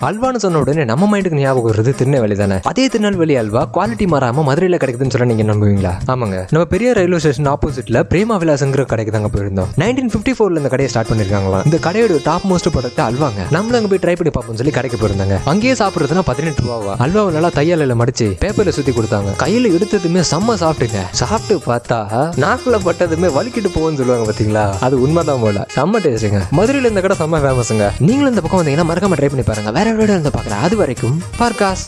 அல்வான்னு சொன்ன உடனே நம்ம மைண்டுக்கு ஞாபகம் வருது திருநெல்வேலி தானே அதே திருநெல்வேலி அல்வா குவாலிட்டி மாறாம மதுரையில கிடைக்குதுன்னு சொல்ல நீங்க நம்புவீங்களா? ஆமாங்க. நம்ம பெரிய ரயில்வே ஸ்டேஷன் ஆப்போசிட்ல பிரேமா விலாசங்கிற கடைக்கு தாங்க போயிருந்தோம். நைன்டீன் பிப்டி ஃபோர்ல இந்த கடையை ஸ்டார்ட் பண்ணிருக்காங்களா இந்த கடையோட டாப் மோஸ்ட் ப்ராடக்ட் அல்வாங்க. நம்மளும் அங்க போய் ட்ரை பண்ணி பார்ப்போம்னு சொல்லி கடைக்கு போயிருந்தாங்க. அங்கேயே சாப்பிடுறதுனா பதினெட்டு ரூபாவா? அல்வாவை நல்லா தையால மடிச்சு பேப்பர்ல சுத்தி கொடுத்தாங்க. கையில எடுத்ததுமே செம்ம சாப்பிட்டுங்க சாப்பிட்டு பார்த்தா நாக்குல பட்டதுமே வலிக்கிட்டு போகும்னு சொல்லுவாங்க பாத்தீங்களா? அது உண்மைதான் போல. செம்ம டேஸ்ட்டுங்க மதுரையில இந்த கடை செம்ம ஃபேமஸுங்க நீங்களும் இந்த பக்கம் வந்தீங்கன்னா மறக்காம ட்ரை பண்ணி பாருங்க. வேற வீடியோ இருந்து பார்க்குறேன் அது வரைக்கும் பார்க்காஸ்.